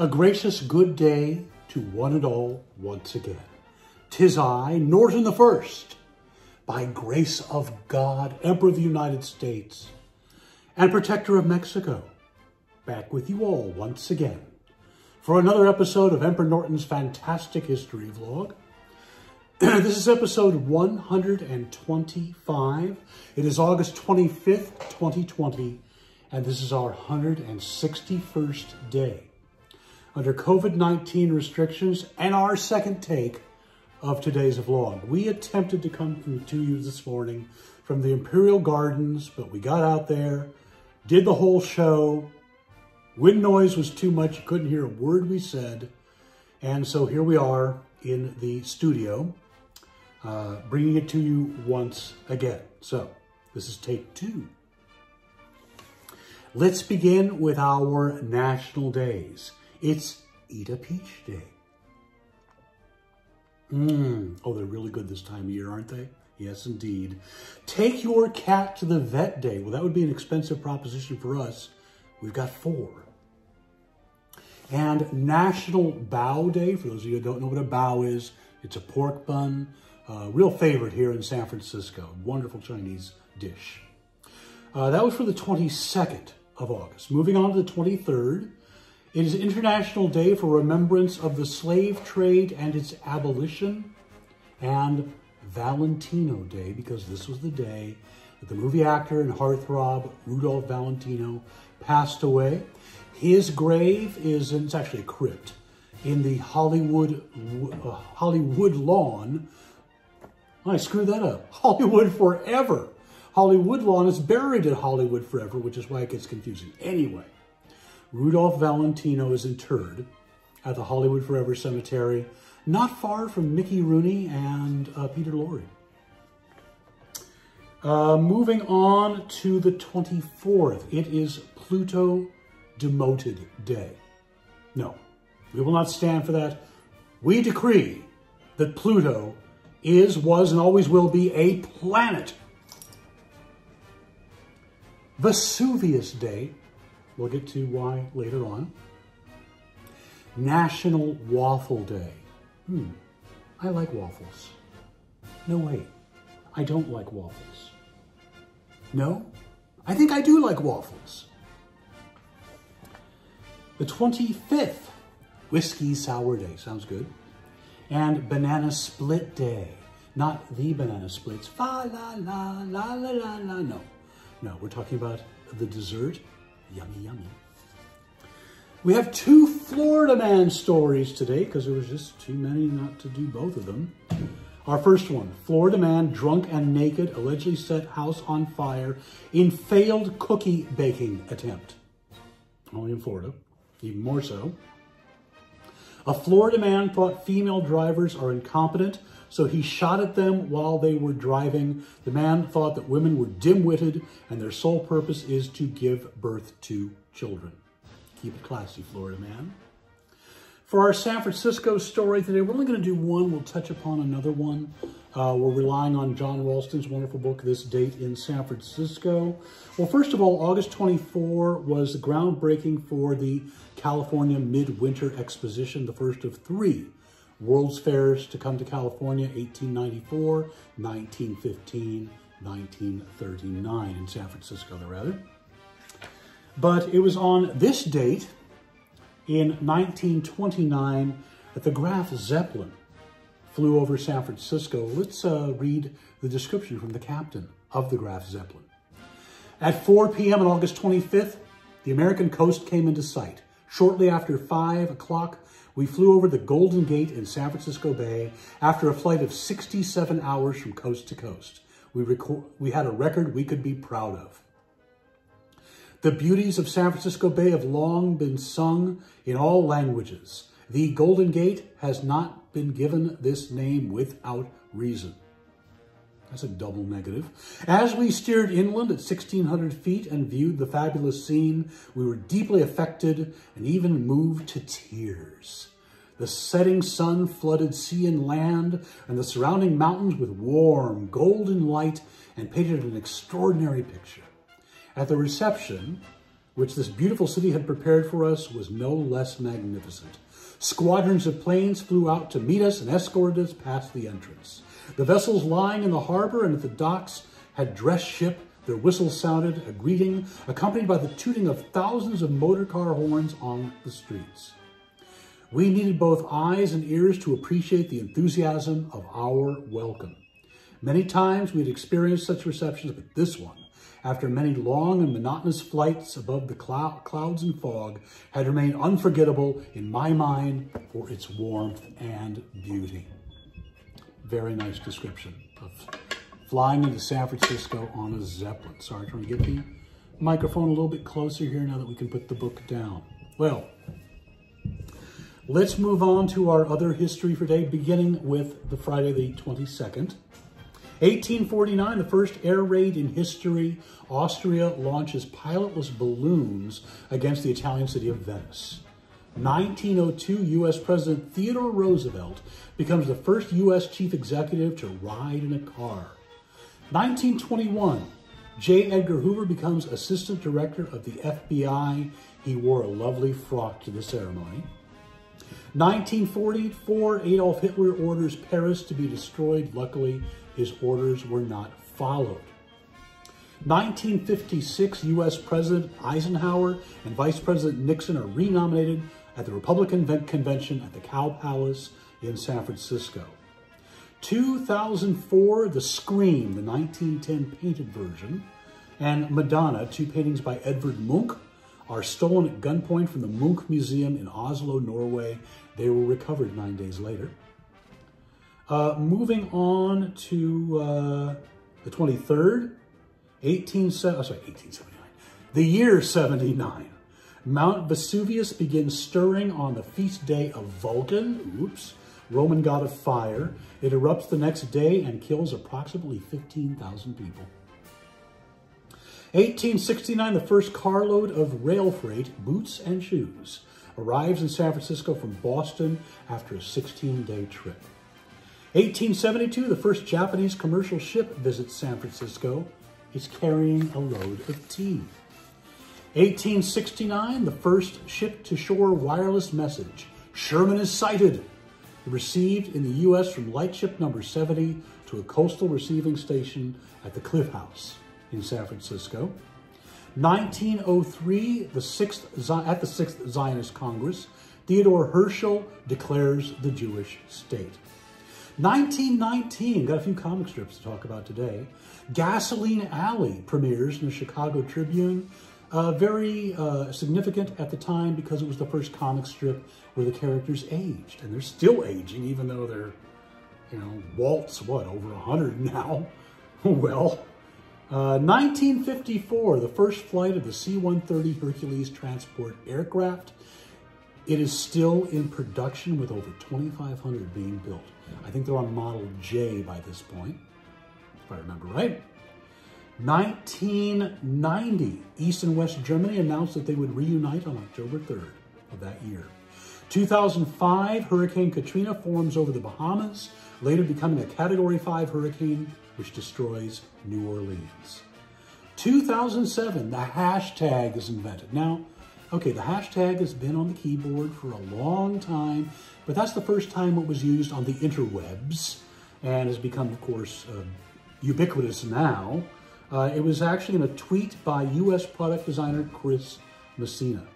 A gracious good day to one and all once again. Tis I, Norton the First, by grace of God, Emperor of the United States and Protector of Mexico, back with you all once again for another episode of Emperor Norton's Fantastic History Vlog. this is episode 125. It is August 25th, 2020, and this is our 161st day under COVID-19 restrictions and our second take of today's vlog. We attempted to come to you this morning from the Imperial Gardens, but we got out there, did the whole show. Wind noise was too much. You couldn't hear a word we said. And so here we are in the studio, uh, bringing it to you once again. So this is take two. Let's begin with our national days. It's Eat a Peach Day. Mmm. Oh, they're really good this time of year, aren't they? Yes, indeed. Take your cat to the vet day. Well, that would be an expensive proposition for us. We've got four. And National Bao Day. For those of you who don't know what a bao is, it's a pork bun. Uh, real favorite here in San Francisco. Wonderful Chinese dish. Uh, that was for the 22nd of August. Moving on to the 23rd. It is International Day for Remembrance of the Slave Trade and its Abolition, and Valentino Day, because this was the day that the movie actor and heartthrob Rudolph Valentino passed away. His grave is, it's actually a crypt, in the Hollywood, uh, Hollywood lawn. I screwed that up. Hollywood Forever. Hollywood lawn is buried at Hollywood Forever, which is why it gets confusing. Anyway, Rudolph Valentino is interred at the Hollywood Forever Cemetery, not far from Mickey Rooney and uh, Peter Lorre. Uh, moving on to the 24th, it is Pluto Demoted Day. No, we will not stand for that. We decree that Pluto is, was, and always will be a planet. Vesuvius Day, We'll get to why later on. National Waffle Day. Hmm, I like waffles. No, wait, I don't like waffles. No, I think I do like waffles. The 25th, Whiskey Sour Day, sounds good. And Banana Split Day, not the banana splits, fa la la la la la la, no. No, we're talking about the dessert Yummy, yummy. We have two Florida man stories today because there was just too many not to do both of them. Our first one, Florida man drunk and naked allegedly set house on fire in failed cookie baking attempt. Only in Florida, even more so. A Florida man thought female drivers are incompetent so he shot at them while they were driving. The man thought that women were dim-witted and their sole purpose is to give birth to children. Keep it classy, Florida man. For our San Francisco story today, we're only going to do one. We'll touch upon another one. Uh, we're relying on John Ralston's wonderful book, This Date in San Francisco. Well, first of all, August 24 was the groundbreaking for the California Midwinter Exposition, the first of three World's Fairs to come to California, 1894, 1915, 1939, in San Francisco, rather. But it was on this date, in 1929, that the Graf Zeppelin flew over San Francisco. Let's uh, read the description from the captain of the Graf Zeppelin. At 4 p.m. on August 25th, the American coast came into sight. Shortly after 5 o'clock, we flew over the Golden Gate in San Francisco Bay after a flight of 67 hours from coast to coast. We, we had a record we could be proud of. The beauties of San Francisco Bay have long been sung in all languages. The Golden Gate has not been given this name without reason. That's a double negative. As we steered inland at 1,600 feet and viewed the fabulous scene, we were deeply affected and even moved to tears. The setting sun flooded sea and land and the surrounding mountains with warm, golden light and painted an extraordinary picture. At the reception, which this beautiful city had prepared for us, was no less magnificent. Squadrons of planes flew out to meet us and escorted us past the entrance. The vessels lying in the harbor and at the docks had dressed ship. Their whistles sounded a greeting, accompanied by the tooting of thousands of motor car horns on the streets. We needed both eyes and ears to appreciate the enthusiasm of our welcome. Many times we had experienced such receptions, but this one, after many long and monotonous flights above the clou clouds and fog, had remained unforgettable in my mind for its warmth and beauty. Very nice description of flying into San Francisco on a Zeppelin. Sorry, trying to get the microphone a little bit closer here now that we can put the book down. Well, let's move on to our other history for today, beginning with the Friday the 22nd. 1849, the first air raid in history, Austria launches pilotless balloons against the Italian city of Venice. 1902, U.S. President Theodore Roosevelt becomes the first U.S. chief executive to ride in a car. 1921, J. Edgar Hoover becomes assistant director of the FBI. He wore a lovely frock to the ceremony. 1944, Adolf Hitler orders Paris to be destroyed. Luckily, his orders were not followed. 1956, U.S. President Eisenhower and Vice President Nixon are renominated at the Republican Convention at the Cow Palace in San Francisco. 2004, The Scream, the 1910 painted version, and Madonna, two paintings by Edvard Munch, are stolen at gunpoint from the Munch Museum in Oslo, Norway. They were recovered nine days later. Uh, moving on to uh, the 23rd, 18, oh, sorry, 1879, the year 79. Mount Vesuvius begins stirring on the feast day of Vulcan, oops, Roman god of fire. It erupts the next day and kills approximately 15,000 people. 1869, the first carload of rail freight, boots and shoes, arrives in San Francisco from Boston after a 16-day trip. 1872, the first Japanese commercial ship visits San Francisco. It's carrying a load of tea. 1869, the first ship-to-shore wireless message. Sherman is sighted. Received in the U.S. from lightship number 70 to a coastal receiving station at the Cliff House in San Francisco. 1903, the sixth, at the Sixth Zionist Congress, Theodore Herzl declares the Jewish state. 1919, got a few comic strips to talk about today. Gasoline Alley premieres in the Chicago Tribune. Uh, very uh, significant at the time because it was the first comic strip where the characters aged. And they're still aging, even though they're, you know, Walt's, what, over 100 now? well, 1954, uh, the first flight of the C-130 Hercules transport aircraft. It is still in production with over 2,500 being built. I think they're on Model J by this point, if I remember right. 1990, East and West Germany announced that they would reunite on October 3rd of that year. 2005, Hurricane Katrina forms over the Bahamas, later becoming a Category 5 hurricane which destroys New Orleans. 2007, the hashtag is invented. Now, okay, the hashtag has been on the keyboard for a long time, but that's the first time it was used on the interwebs and has become, of course, uh, ubiquitous now. Uh, it was actually in a tweet by U.S. product designer Chris Messina.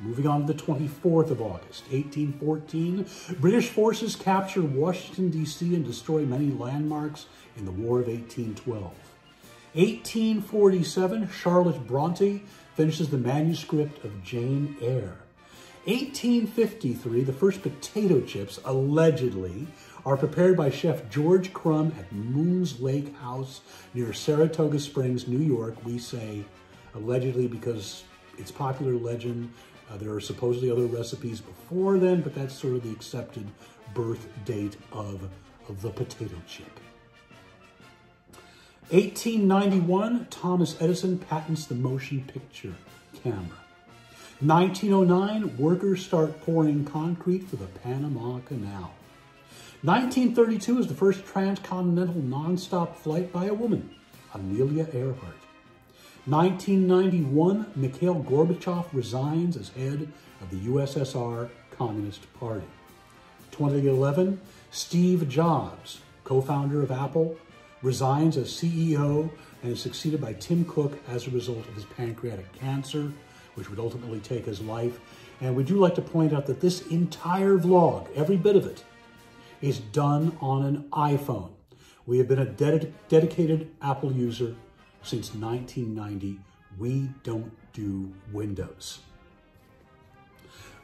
Moving on to the 24th of August, 1814, British forces capture Washington, D.C. and destroy many landmarks in the War of 1812. 1847, Charlotte Bronte finishes the manuscript of Jane Eyre. 1853, the first potato chips, allegedly, are prepared by chef George Crum at Moon's Lake House near Saratoga Springs, New York. We say allegedly because it's popular legend uh, there are supposedly other recipes before then, but that's sort of the accepted birth date of, of the potato chip. 1891, Thomas Edison patents the motion picture camera. 1909, workers start pouring concrete for the Panama Canal. 1932 is the first transcontinental nonstop flight by a woman, Amelia Earhart. 1991, Mikhail Gorbachev resigns as head of the USSR Communist Party. 2011, Steve Jobs, co-founder of Apple, resigns as CEO and is succeeded by Tim Cook as a result of his pancreatic cancer, which would ultimately take his life. And we do like to point out that this entire vlog, every bit of it, is done on an iPhone. We have been a ded dedicated Apple user since 1990. We don't do Windows.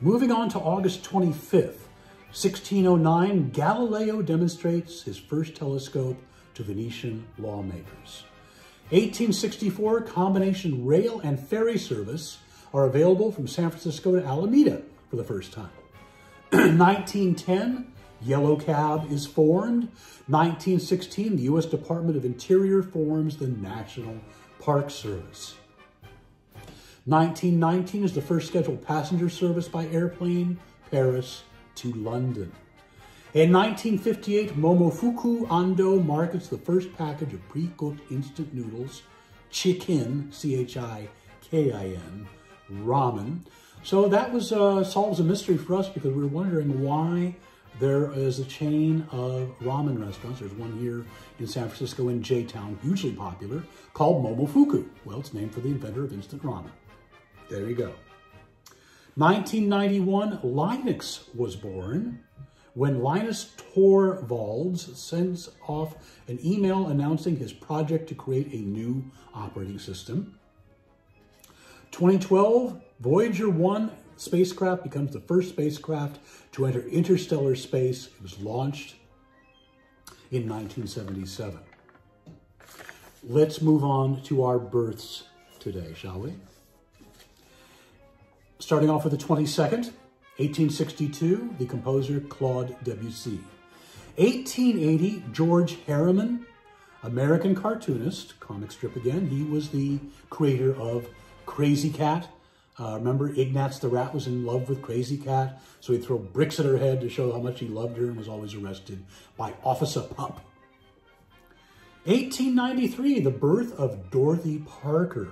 Moving on to August 25th, 1609, Galileo demonstrates his first telescope to Venetian lawmakers. 1864, combination rail and ferry service are available from San Francisco to Alameda for the first time. 1910, Yellow Cab is formed. 1916, the U.S. Department of Interior forms the National Park Service. 1919 is the first scheduled passenger service by airplane, Paris to London. In 1958, Momofuku Ando markets the first package of pre-cooked instant noodles, chicken, C-H-I-K-I-N, ramen. So that was uh, solves a mystery for us because we were wondering why there is a chain of ramen restaurants. There's one here in San Francisco in J-Town, hugely popular, called Momofuku. Well, it's named for the inventor of instant ramen. There you go. 1991, Linux was born when Linus Torvalds sends off an email announcing his project to create a new operating system. 2012, Voyager 1 spacecraft becomes the first spacecraft to enter interstellar space. It was launched in 1977. Let's move on to our births today, shall we? Starting off with the 22nd, 1862, the composer Claude Debussy. 1880, George Herriman, American cartoonist, comic strip again. He was the creator of Krazy Kat. Uh, remember, Ignatz the rat was in love with Krazy Kat, so he'd throw bricks at her head to show how much he loved her and was always arrested by Officer Pup. 1893, the birth of Dorothy Parker,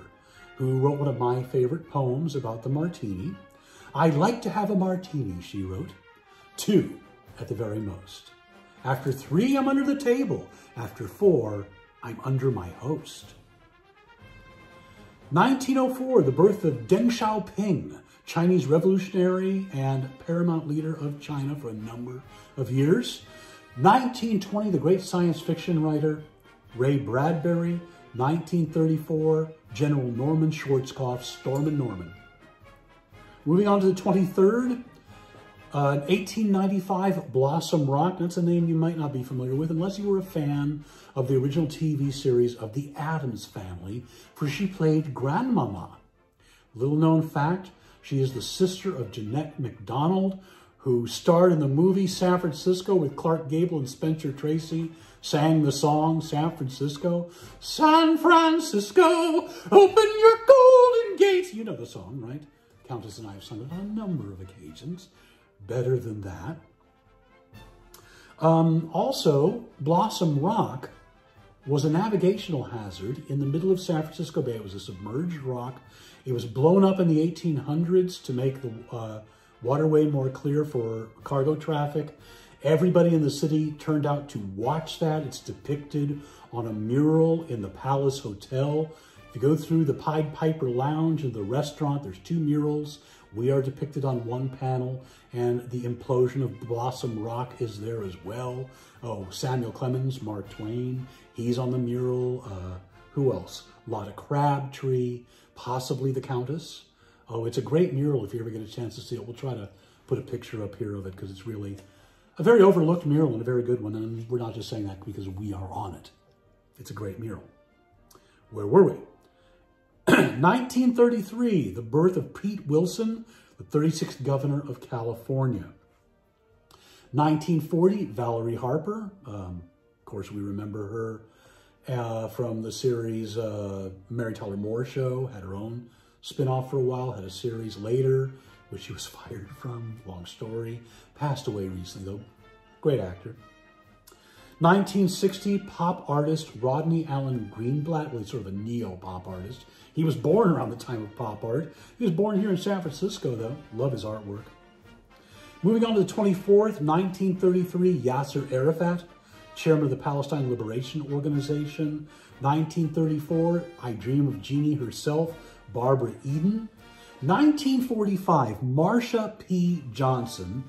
who wrote one of my favorite poems about the martini. I'd like to have a martini, she wrote. Two at the very most. After three, I'm under the table. After four, I'm under my host. 1904, the birth of Deng Xiaoping, Chinese revolutionary and paramount leader of China for a number of years. 1920, the great science fiction writer Ray Bradbury. 1934, General Norman Schwarzkopf, Stormin' Norman. Moving on to the 23rd, uh, 1895, Blossom Rock. That's a name you might not be familiar with unless you were a fan of the original TV series of The Addams Family, for she played Grandmama. Little known fact, she is the sister of Jeanette MacDonald, who starred in the movie San Francisco with Clark Gable and Spencer Tracy, sang the song San Francisco. San Francisco, open your golden gates. You know the song, right? Countess and I have sung it on a number of occasions. Better than that. Um, also, Blossom Rock was a navigational hazard in the middle of San Francisco Bay. It was a submerged rock. It was blown up in the 1800s to make the uh, waterway more clear for cargo traffic. Everybody in the city turned out to watch that. It's depicted on a mural in the Palace Hotel. If you go through the Pied Piper Lounge and the restaurant, there's two murals. We are depicted on one panel, and the implosion of Blossom Rock is there as well. Oh, Samuel Clemens, Mark Twain, he's on the mural. Uh, who else? Lotta Crabtree, possibly the Countess. Oh, it's a great mural if you ever get a chance to see it. We'll try to put a picture up here of it because it's really a very overlooked mural and a very good one. And we're not just saying that because we are on it. It's a great mural. Where were we? 1933, the birth of Pete Wilson, the 36th governor of California. 1940, Valerie Harper. Um, of course, we remember her uh, from the series uh, Mary Tyler Moore Show, had her own spinoff for a while, had a series later, which she was fired from, long story. Passed away recently, though. Great actor. 1960, pop artist Rodney Alan Greenblat, he's sort of a neo-pop artist. He was born around the time of pop art. He was born here in San Francisco, though. Love his artwork. Moving on to the 24th, 1933, Yasser Arafat, chairman of the Palestine Liberation Organization. 1934, I Dream of Jeannie herself, Barbara Eden. 1945, Marsha P. Johnson,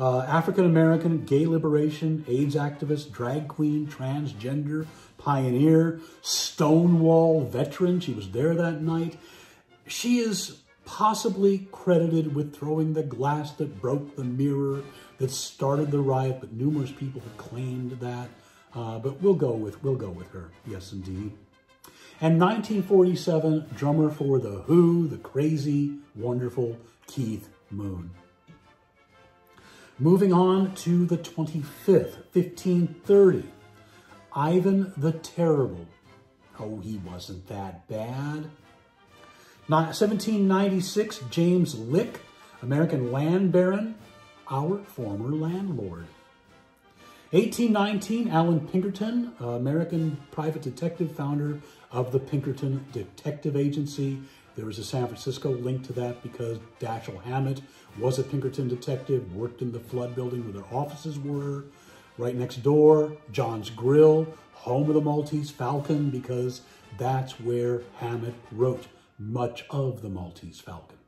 uh, African American, gay liberation, AIDS activist, drag queen, transgender, pioneer, Stonewall veteran. She was there that night. She is possibly credited with throwing the glass that broke the mirror that started the riot, but numerous people have claimed that. Uh, but we'll go with we'll go with her. Yes, indeed. And 1947, drummer for The Who, the crazy, wonderful Keith Moon. Moving on to the 25th, 1530. Ivan the Terrible. Oh, he wasn't that bad. 1796, James Lick, American land baron, our former landlord. 1819, Allan Pinkerton, American private detective, founder of the Pinkerton Detective Agency. There was a San Francisco link to that because Dashiell Hammett was a Pinkerton detective, worked in the Flood building where their offices were. Right next door, John's Grill, home of the Maltese Falcon, because that's where Hammett wrote much of the Maltese Falcon.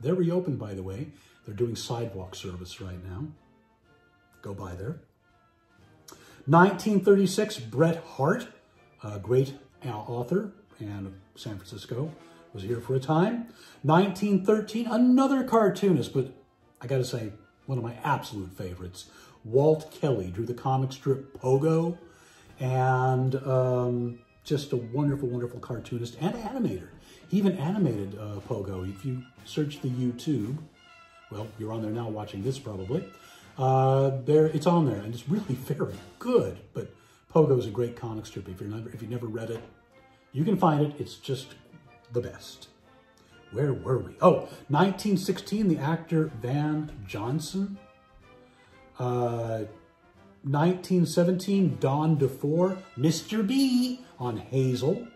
They're reopened, by the way. They're doing sidewalk service right now. Go by there. 1936, Bret Harte, a great uh, author and San Francisco, was here for a time. 1913, another cartoonist, but I gotta say, one of my absolute favorites. Walt Kelly drew the comic strip Pogo, and um, just a wonderful, wonderful cartoonist and animator. He even animated uh, Pogo. If you search the YouTube, well, you're on there now watching this probably, uh, there it's on there, and it's really very good. But Pogo is a great comic strip. If you're never, if you've never read it, you can find it. It's just the best. Where were we? Oh, 1916, the actor Van Johnson. Uh, 1917, Don DeFore, Mr. B on Hazel.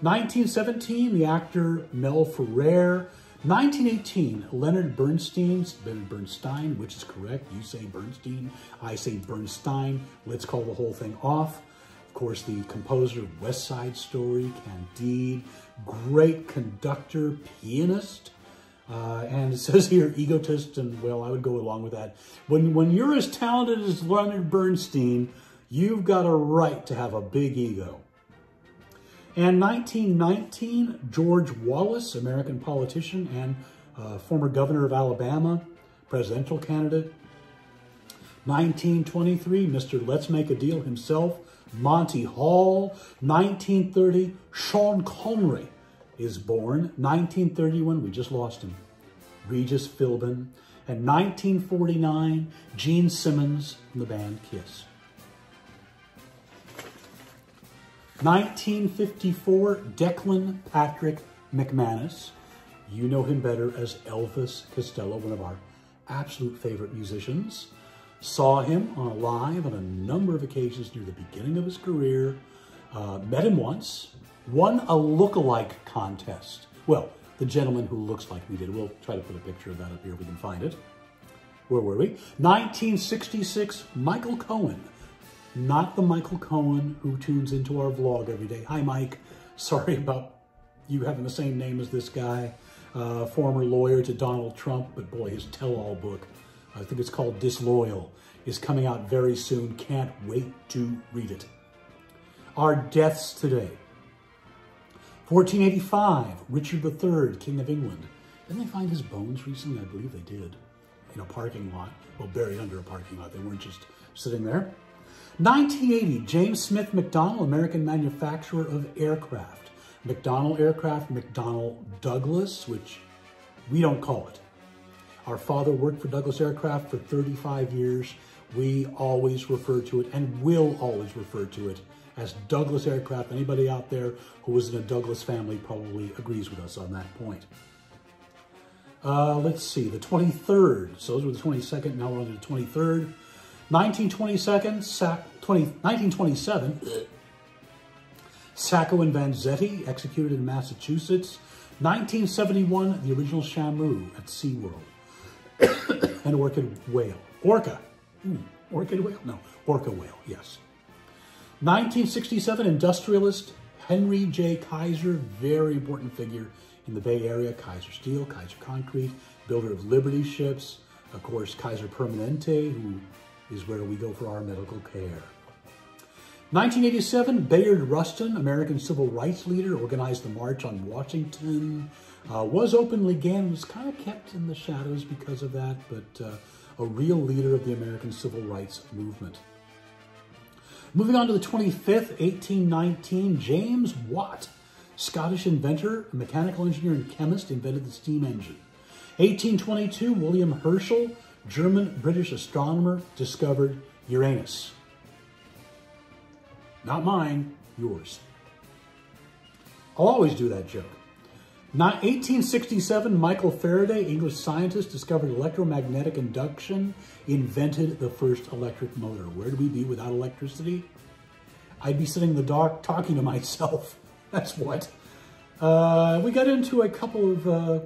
1917, the actor Mel Ferrer. 1918, Leonard Bernstein, Leonard Bernstein, which is correct. You say Bernstein, I say Bernstein. Let's call the whole thing off. Course, the composer of West Side Story, Candide, great conductor, pianist. Uh, and it says here, egotist, and well, I would go along with that. When, when you're as talented as Leonard Bernstein, you've got a right to have a big ego. And 1919, George Wallace, American politician and uh, former governor of Alabama, presidential candidate. 1923, Mr. Let's Make a Deal himself, Monty Hall. 1930, Sean Connery is born. 1931, we just lost him, Regis Philbin. And 1949, Gene Simmons from the band Kiss. 1954, Declan Patrick MacManus. You know him better as Elvis Costello, one of our absolute favorite musicians. Saw him on a live on a number of occasions near the beginning of his career. Uh, met him once. Won a look-alike contest. Well, the gentleman who looks like me did. We'll try to put a picture of that up here if we can find it. Where were we? 1966, Michael Cohen. Not the Michael Cohen who tunes into our vlog every day. Hi, Mike. Sorry about you having the same name as this guy. Uh, former lawyer to Donald Trump, but boy, his tell-all book I think it's called Disloyal, is coming out very soon. Can't wait to read it. Our deaths today. 1485, Richard III, King of England. Didn't they find his bones recently? I believe they did. In a parking lot. Well, buried under a parking lot. They weren't just sitting there. 1980, James Smith McDonnell, American manufacturer of aircraft. McDonnell Aircraft, McDonnell Douglas, which we don't call it. Our father worked for Douglas Aircraft for 35 years. We always refer to it and will always refer to it as Douglas Aircraft. Anybody out there who was in a Douglas family probably agrees with us on that point. Uh, let's see, the 23rd. So those were the 22nd, now we're on to the 23rd. 1927, Sac, 20, 1927 Sacco and Vanzetti, executed in Massachusetts. 1971, the original Shamu at SeaWorld. An orchid whale. Orca. Hmm, orchid whale? No, orca whale, yes. 1967, industrialist Henry J. Kaiser, very important figure in the Bay Area. Kaiser Steel, Kaiser Concrete, builder of Liberty ships. Of course, Kaiser Permanente, who is where we go for our medical care. 1987, Bayard Rustin, American civil rights leader, organized the March on Washington. Uh, was openly gay and was kind of kept in the shadows because of that, but uh, a real leader of the American civil rights movement. Moving on to the 25th, 1819, James Watt, Scottish inventor, mechanical engineer, and chemist, invented the steam engine. 1822, William Herschel, German-British astronomer, discovered Uranus. Not mine, yours. I'll always do that joke. 1867, Michael Faraday, English scientist, discovered electromagnetic induction, invented the first electric motor. Where would we be without electricity? I'd be sitting in the dark talking to myself. That's what. Uh, we got into a couple of uh,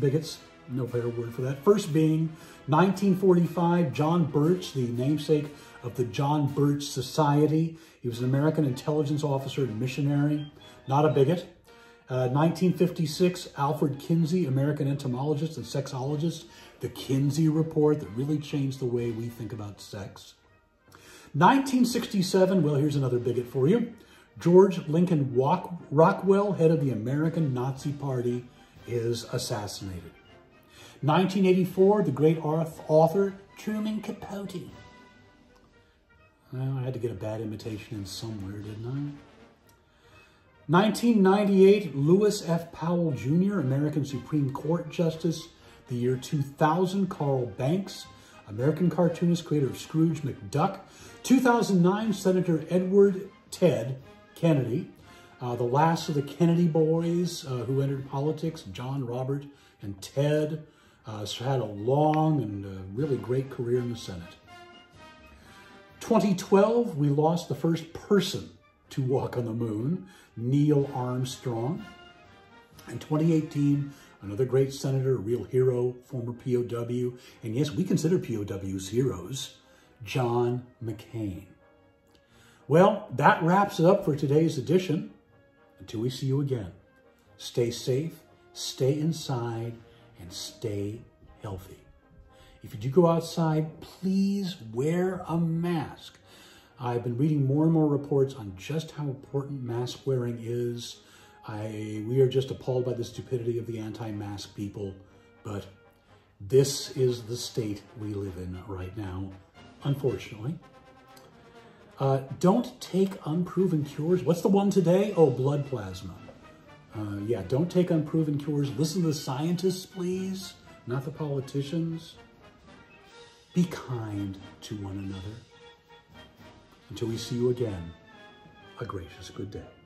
bigots, no better word for that. First being 1945, John Birch, the namesake of the John Birch Society. He was an American intelligence officer and missionary, not a bigot. 1956, uh, Alfred Kinsey, American entomologist and sexologist, the Kinsey Report that really changed the way we think about sex. 1967, well, here's another bigot for you. George Lincoln Rockwell, head of the American Nazi Party, is assassinated. 1984, the great author Truman Capote. Well, I had to get a bad imitation in somewhere, didn't I? 1998, Lewis F. Powell Jr., American Supreme Court Justice. The year 2000, Carl Barks, American cartoonist, creator of Scrooge McDuck. 2009, Senator Edward Ted Kennedy, uh, the last of the Kennedy boys uh, who entered politics, John, Robert, and Ted, uh, had a long and uh, really great career in the Senate. 2012, we lost the first person to walk on the moon, Neil Armstrong. In 2018, another great senator, real hero, former POW, and yes, we consider POWs heroes, John McCain. Well, that wraps it up for today's edition. Until we see you again, stay safe, stay inside, and stay healthy. If you do go outside, please wear a mask. I've been reading more and more reports on just how important mask wearing is. I, we are just appalled by the stupidity of the anti-mask people, but this is the state we live in right now, unfortunately. Uh, don't take unproven cures. What's the one today? Oh, blood plasma. Uh, yeah, don't take unproven cures. Listen to the scientists, please, not the politicians. Be kind to one another. Until we see you again, a gracious good day.